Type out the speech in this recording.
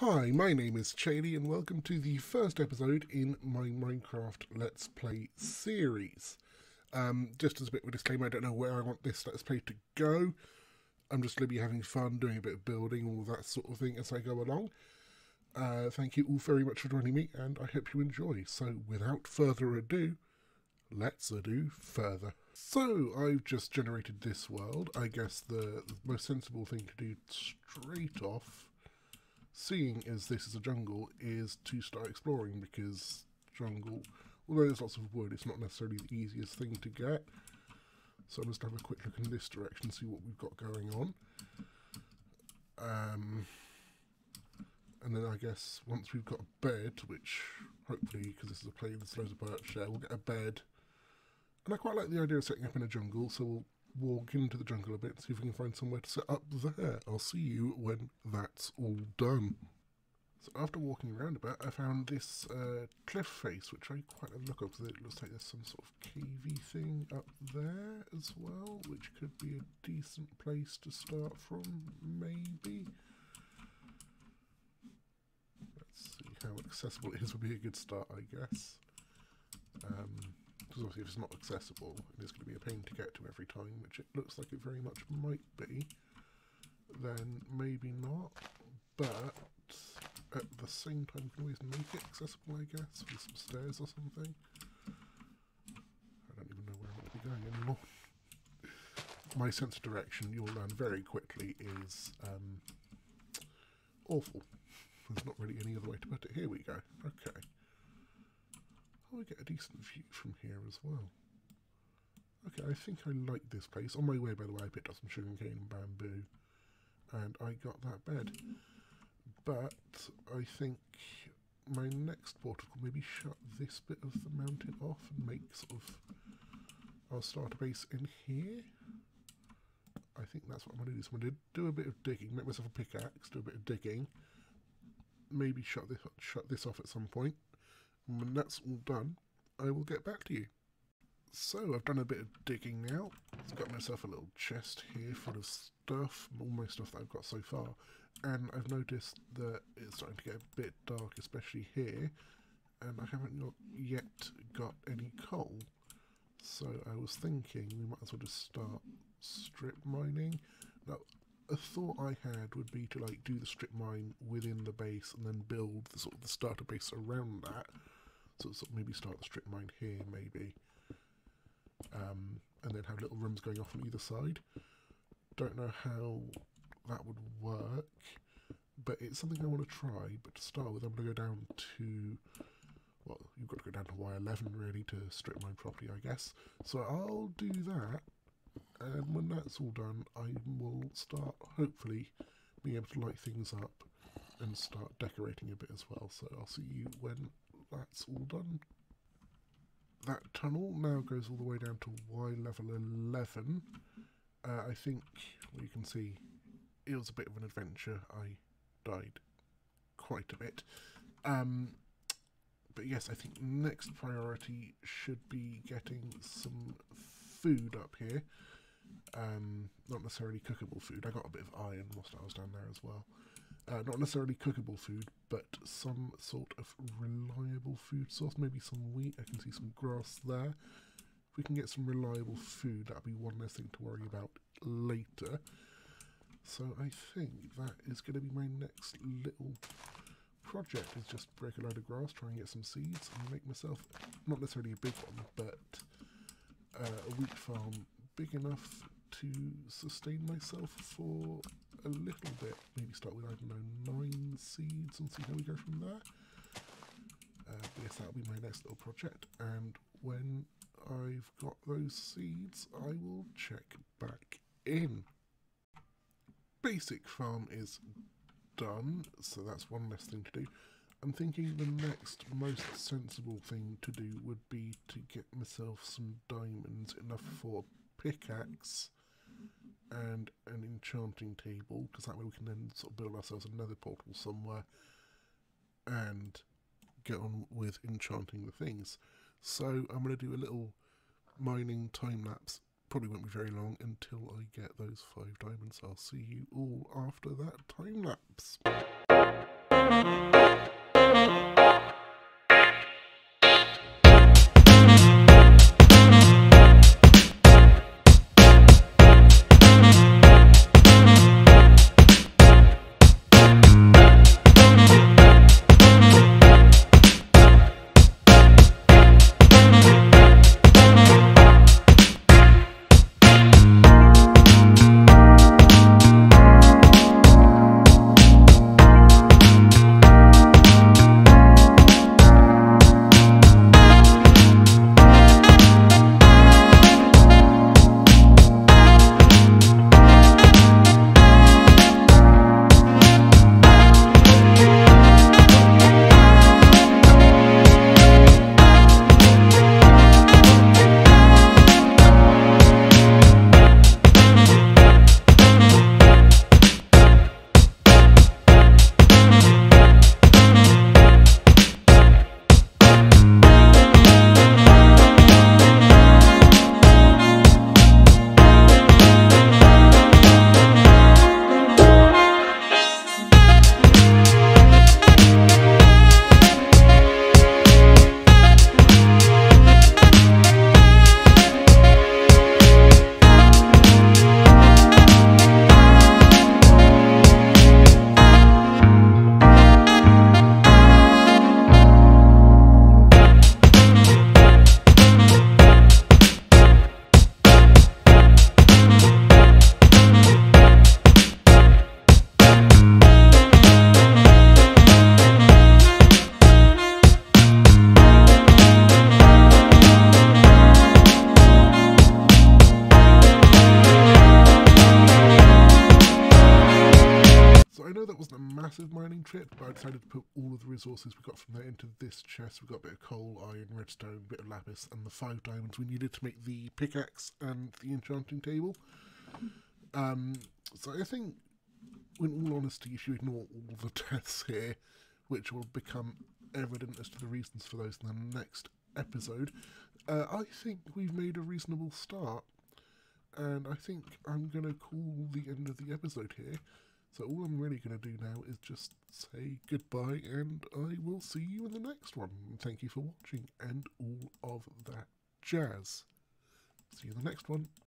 Hi, my name is Chailey, and welcome to the first episode in my Minecraft Let's Play series. Um, just as a bit of a disclaimer, I don't know where I want this Let's Play to go. I'm just going to be having fun, doing a bit of building, all that sort of thing as I go along. Uh, thank you all very much for joining me, and I hope you enjoy. So, without further ado, let's ado further. So, I've just generated this world. I guess the, the most sensible thing to do straight off seeing as this is a jungle, is to start exploring because jungle, although there's lots of wood, it's not necessarily the easiest thing to get. So I'm just have a quick look in this direction, see what we've got going on. Um, and then I guess once we've got a bed, which hopefully, because this is a play with loads of birch there, we'll get a bed. And I quite like the idea of setting up in a jungle, so we'll walk into the jungle a bit, see if we can find somewhere to set up there. I'll see you when that's all done. So after walking around a bit, I found this uh, cliff face, which I quite like the look of, it looks like there's some sort of cavey thing up there as well, which could be a decent place to start from, maybe. Let's see how accessible it is would be a good start, I guess. Um, because obviously if it's not accessible, and it's going to be a pain to get to every time, which it looks like it very much might be, then maybe not. But at the same time, we can always make it accessible, I guess, with some stairs or something. I don't even know where I'm going to be going anymore. My sense of direction, you'll learn very quickly, is um, awful. There's not really any other way to put it. Here we go. Okay. Oh, get a decent view from here as well. Okay, I think I like this place. On my way, by the way, I picked up some sugarcane and bamboo. And I got that bed. But I think my next portal will maybe shut this bit of the mountain off and make sort of... I'll start a base in here. I think that's what I'm going to do. So I'm going to do a bit of digging, make myself a pickaxe, do a bit of digging. Maybe shut this, shut this off at some point when that's all done, I will get back to you. So I've done a bit of digging now. I've got myself a little chest here full of stuff, all my stuff that I've got so far. And I've noticed that it's starting to get a bit dark, especially here. And I haven't got, yet got any coal. So I was thinking we might as well just start strip mining. Now, a thought I had would be to like do the strip mine within the base and then build the sort of the starter base around that so, so maybe start the strip mine here, maybe. Um, and then have little rooms going off on either side. Don't know how that would work, but it's something I want to try. But to start with, I'm going to go down to, well, you've got to go down to Y11 really to strip mine properly, I guess. So I'll do that, and when that's all done, I will start, hopefully, being able to light things up and start decorating a bit as well. So I'll see you when that's all done. That tunnel now goes all the way down to Y level 11. Uh, I think, well, you can see, it was a bit of an adventure. I died quite a bit. Um, but yes, I think next priority should be getting some food up here. Um, not necessarily cookable food. I got a bit of iron whilst I was down there as well. Uh, not necessarily cookable food, but some sort of reliable food source. Maybe some wheat. I can see some grass there. If we can get some reliable food, that'll be one less thing to worry about later. So I think that is going to be my next little project is just break a load of grass, try and get some seeds, and make myself, not necessarily a big one, but uh, a wheat farm big enough to sustain myself for a little bit. Maybe start with, I don't know, nine seeds and see how we go from there. Uh, yes, that'll be my next little project. And when I've got those seeds, I will check back in. Basic farm is done, so that's one less thing to do. I'm thinking the next most sensible thing to do would be to get myself some diamonds, enough for pickaxe and an enchanting table because that way we can then sort of build ourselves another portal somewhere and get on with enchanting the things. So I'm going to do a little mining time lapse. Probably won't be very long until I get those five diamonds. I'll see you all after that time lapse. I decided to put all of the resources we got from there into this chest. We got a bit of coal, iron, redstone, a bit of lapis, and the five diamonds we needed to make the pickaxe and the enchanting table. Um, so I think, in all honesty, if you ignore all the deaths here, which will become evident as to the reasons for those in the next episode, uh, I think we've made a reasonable start. And I think I'm going to call the end of the episode here. So all I'm really going to do now is just say goodbye and I will see you in the next one. Thank you for watching and all of that jazz. See you in the next one.